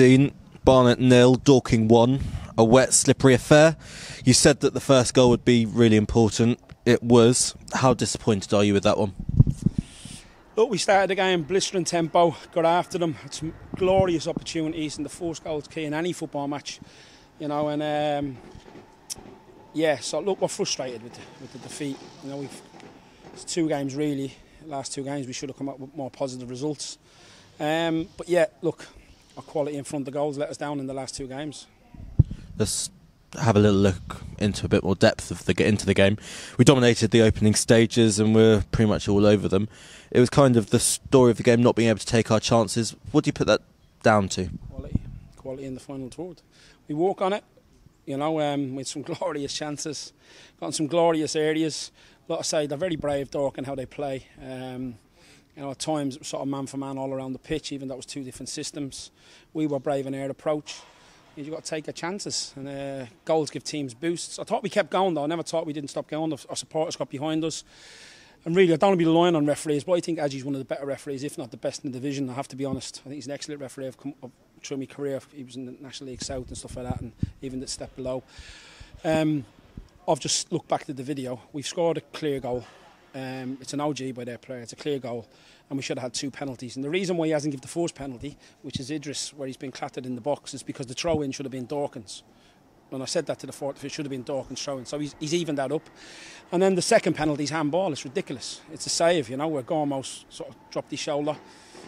Dean, Barnet nil, Dorking one. A wet, slippery affair. You said that the first goal would be really important. It was. How disappointed are you with that one? Look, we started the game blistering tempo, got after them, some glorious opportunities, and the first goal is key in any football match, you know. And um, yeah, so look, we're frustrated with the, with the defeat. You know, we've it's two games really. Last two games, we should have come up with more positive results. Um, but yeah, look, our quality in front of the goals let us down in the last two games. Let's have a little look into a bit more depth of the into the game. We dominated the opening stages and we're pretty much all over them. It was kind of the story of the game not being able to take our chances. What do you put that down to? Quality, quality in the final third. We walk on it, you know, um, with some glorious chances, got some glorious areas. Like I say, they're very brave, Dork, in how they play. Um, you know, at times it was sort of man for man all around the pitch, even though it was two different systems. We were brave in our approach. You've got to take your chances, and uh, goals give teams boosts. I thought we kept going though. I never thought we didn't stop going. Our supporters got behind us. And really, I don't want to be relying on referees, but I think Aggie's one of the better referees, if not the best in the division. I have to be honest. I think he's an excellent referee. I've come up through my career. He was in the National League South and stuff like that, and even the step below. Um, I've just looked back to the video. We've scored a clear goal. Um, it's an OG by their player. It's a clear goal, and we should have had two penalties. And the reason why he hasn't given the first penalty, which is Idris, where he's been clattered in the box, is because the throw-in should have been Dorking's. And I said that to the fourth, it should have been Dorking's throwing. So he's, he's evened that up. And then the second penalty is handball. It's ridiculous. It's a save, you know, where Gormos sort of dropped his shoulder.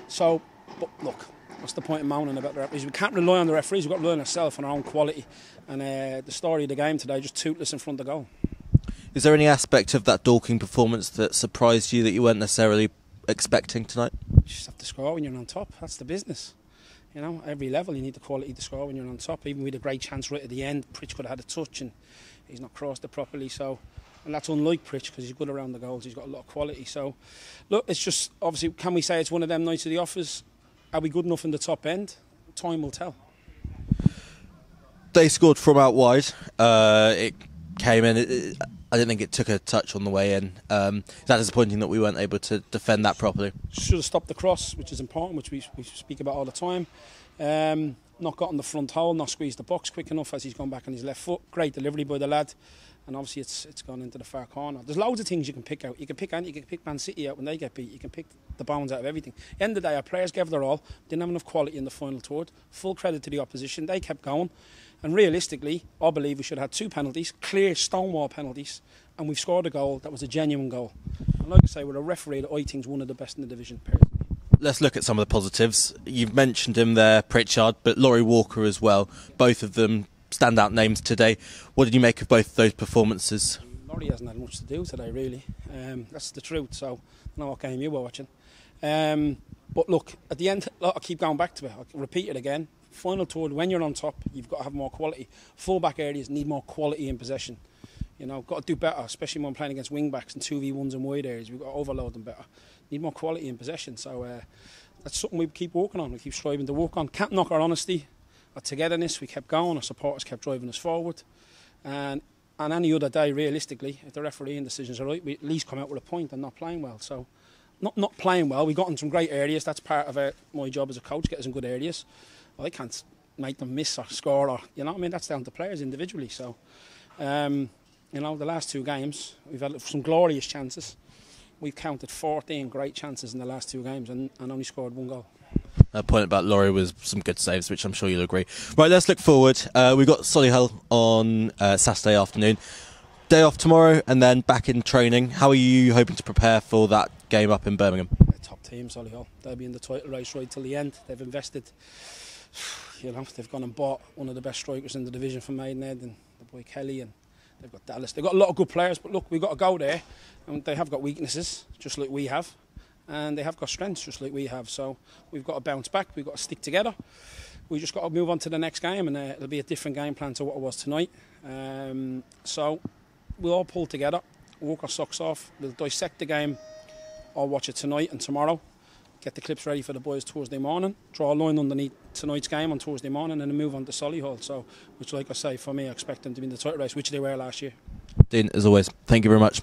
So, but look, what's the point of moaning about the referees? We can't rely on the referees. We've got to on ourselves and our own quality. And uh, the story of the game today, just toothless in front of the goal. Is there any aspect of that Dorking performance that surprised you that you weren't necessarily expecting tonight? You just have to score when you're on top. That's the business. You know, every level you need the quality to score when you're on top. Even with a great chance right at the end, Pritch could have had a touch and he's not crossed it properly. So, and that's unlike Pritch because he's good around the goals. He's got a lot of quality. So, look, it's just obviously, can we say it's one of them nights of the offers? Are we good enough in the top end? Time will tell. They scored from out wide. Uh, it came in. It, it, I didn't think it took a touch on the way in. Um, is that disappointing that we weren't able to defend that properly? Should have stopped the cross, which is important, which we, we speak about all the time. Um, not got on the front hole, not squeezed the box quick enough as he's gone back on his left foot. Great delivery by the lad, and obviously it's it's gone into the far corner. There's loads of things you can pick out. You can pick you can pick Man City out when they get beat. You can pick the bounds out of everything. End of the day, our players gave their all. Didn't have enough quality in the final third. Full credit to the opposition. They kept going. And realistically, I believe we should have had two penalties, clear stonewall penalties, and we've scored a goal that was a genuine goal. And like I say, we're a referee that I think is one of the best in the division. Personally. Let's look at some of the positives. You've mentioned him there, Pritchard, but Laurie Walker as well. Both of them standout names today. What did you make of both those performances? Laurie hasn't had much to do today, really. Um, that's the truth. So, I know what game you were watching. Um, but look, at the end, I keep going back to it. I'll repeat it again final third, when you're on top, you've got to have more quality. Full-back areas need more quality in possession. You know, got to do better, especially when playing against wing backs and 2v1s and wide areas. We've got to overload them better. Need more quality in possession. So uh, that's something we keep working on. We keep striving to work on. Can't knock our honesty, our togetherness. We kept going. Our supporters kept driving us forward. And and any other day, realistically, if the refereeing decisions are right, we at least come out with a point and not playing well. So, not not playing well. We got in some great areas. That's part of uh, my job as a coach, get us in good areas. Well, I can't make them miss or score or you know what I mean that's down to players individually so um, you know the last two games we've had some glorious chances we've counted 14 great chances in the last two games and, and only scored one goal a point about Laurie was some good saves, which I'm sure you'll agree. Right, let's look forward. Uh, we've got Solihull on uh, Saturday afternoon. Day off tomorrow, and then back in training. How are you hoping to prepare for that game up in Birmingham? top team, Solihull. They'll be in the title race right till the end. They've invested you know, they've gone and bought one of the best strikers in the division for Maidenhead and the boy Kelly and they've got Dallas. They've got a lot of good players, but look, we've got to go there and they have got weaknesses, just like we have. And they have got strengths, just like we have. So we've got to bounce back, we've got to stick together. We just got to move on to the next game and uh, it'll be a different game plan to what it was tonight. Um, so we'll all pull together, walk our socks off, we'll dissect the game. I'll watch it tonight and tomorrow get the clips ready for the boys Tuesday morning, draw a line underneath tonight's game on Thursday morning, and then move on to Solihull. So, which, like I say, for me, I expect them to be in the title race, which they were last year. Dean, as always, thank you very much.